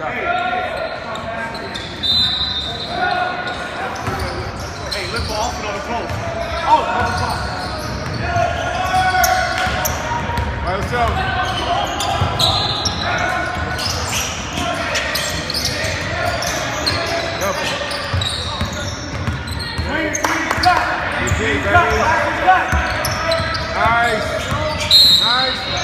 Hey, hey lift off and on the post. Oh, on the top. Nice. Nice.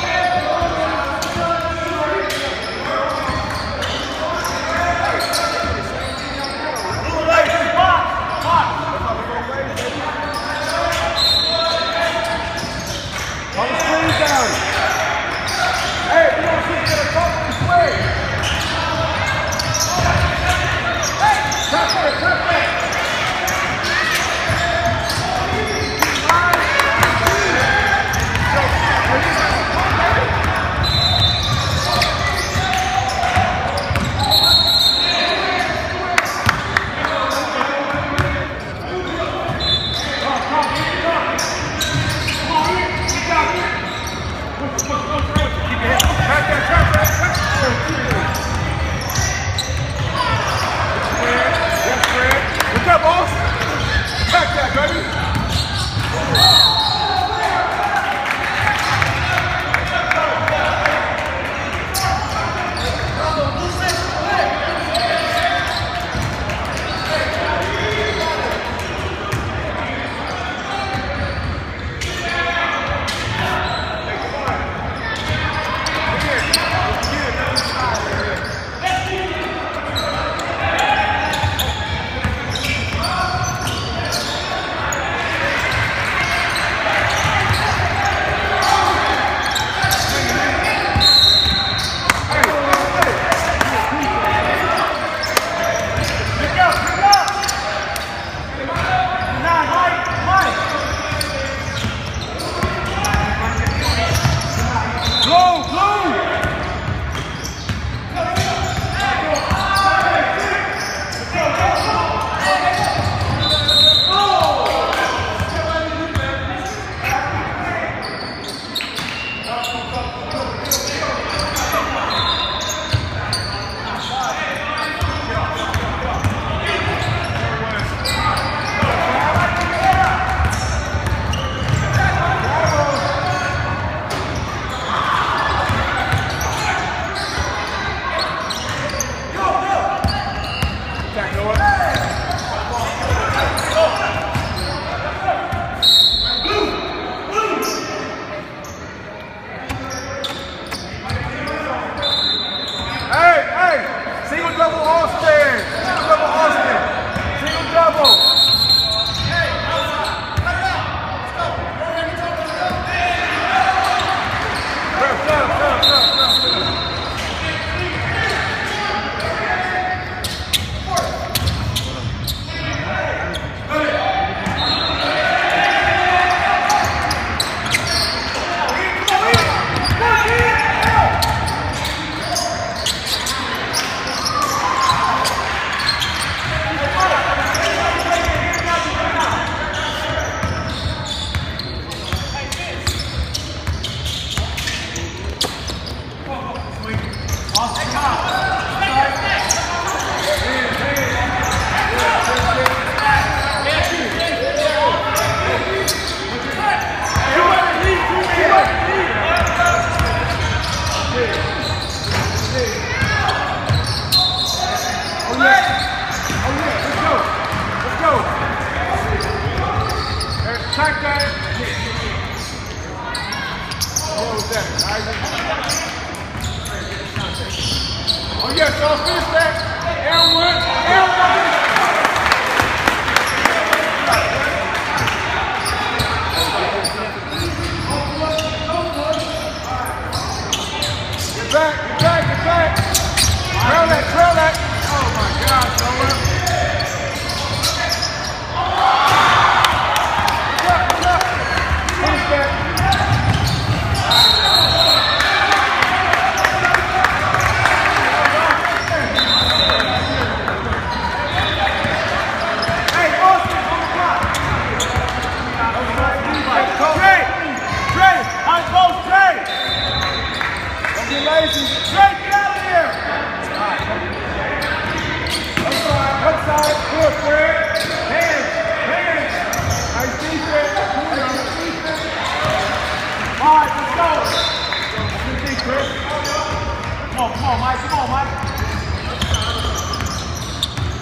vai, Mike. vai, vai, Mike.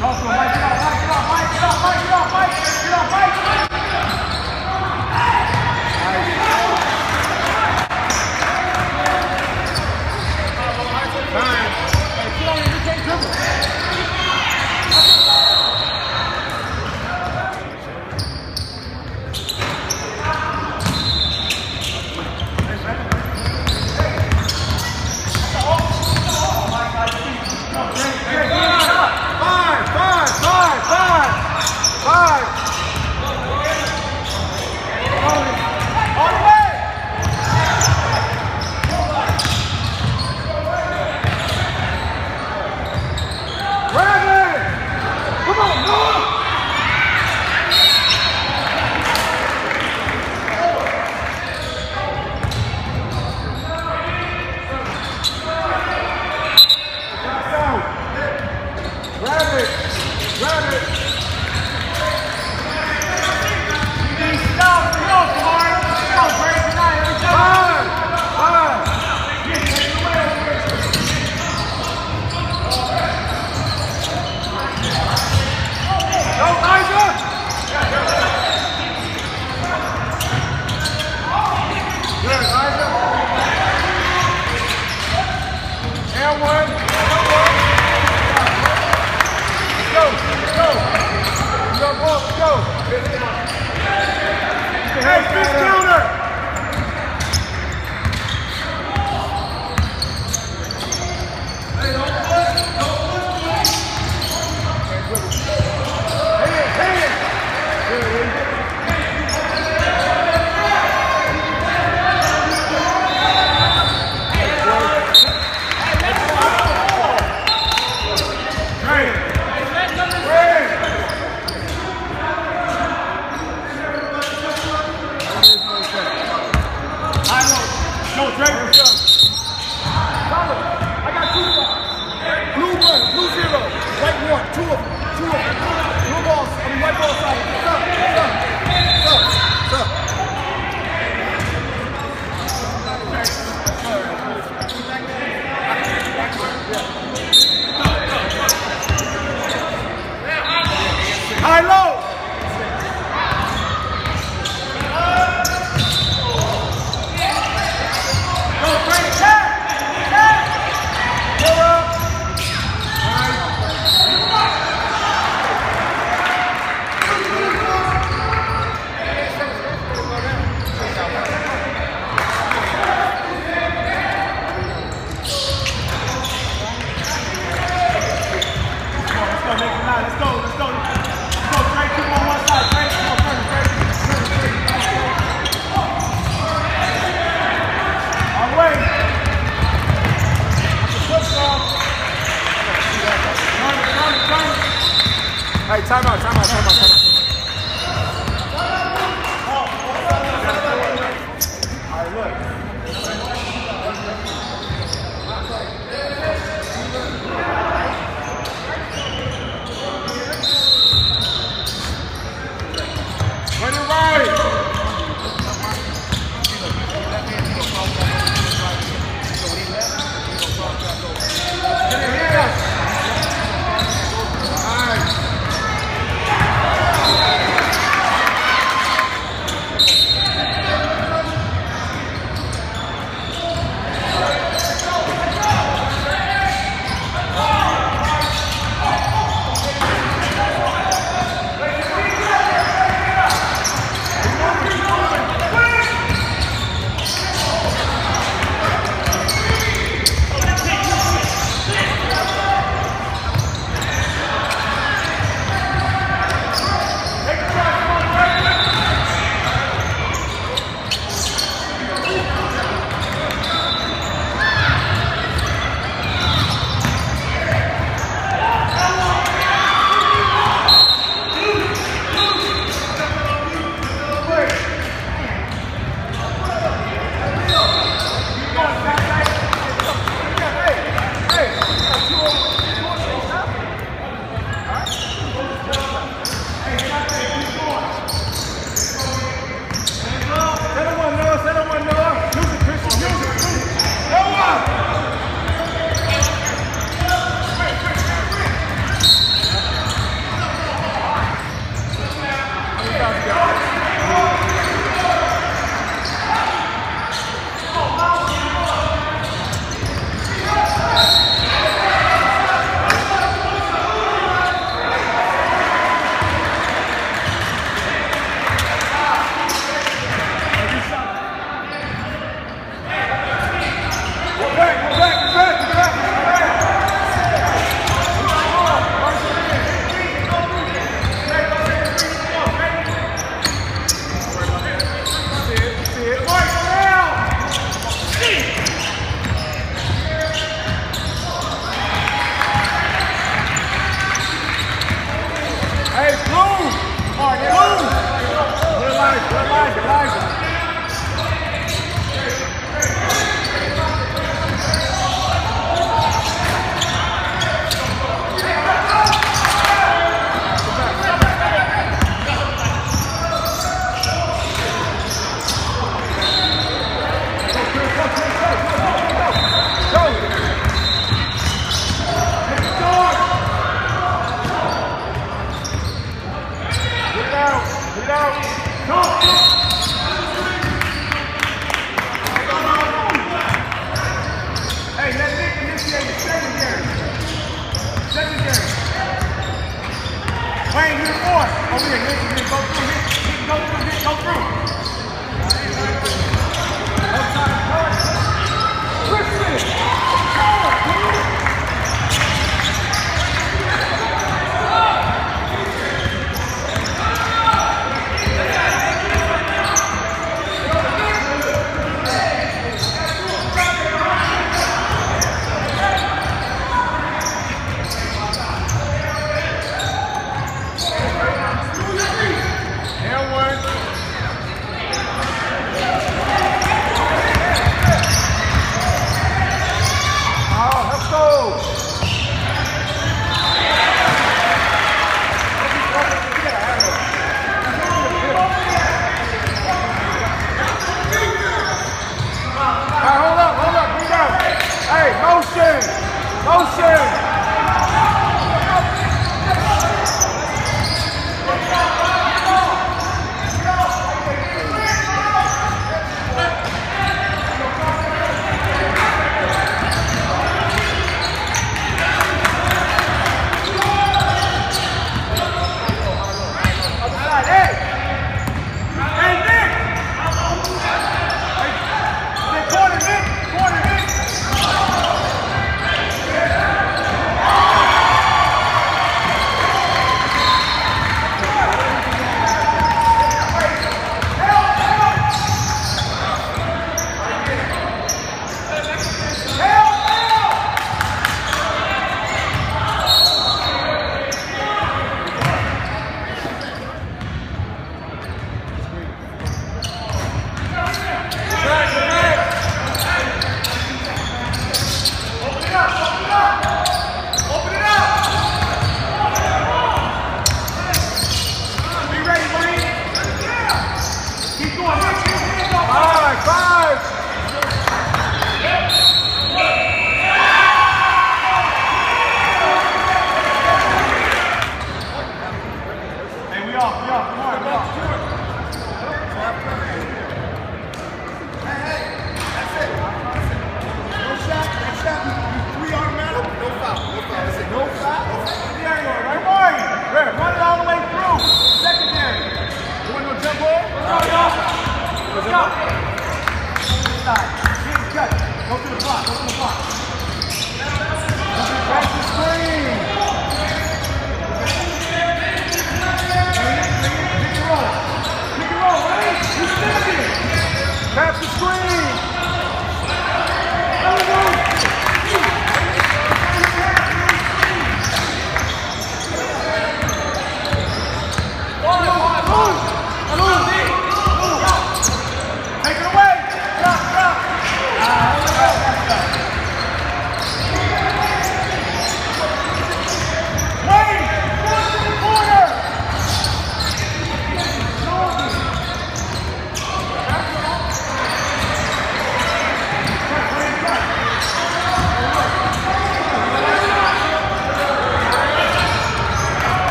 vai, vai, vai, vai, vai, vai, vai off, Mike. vai, off, Mike. vai, off, Mike. vai.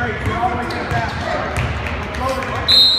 Great, get all the to the.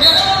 Yes.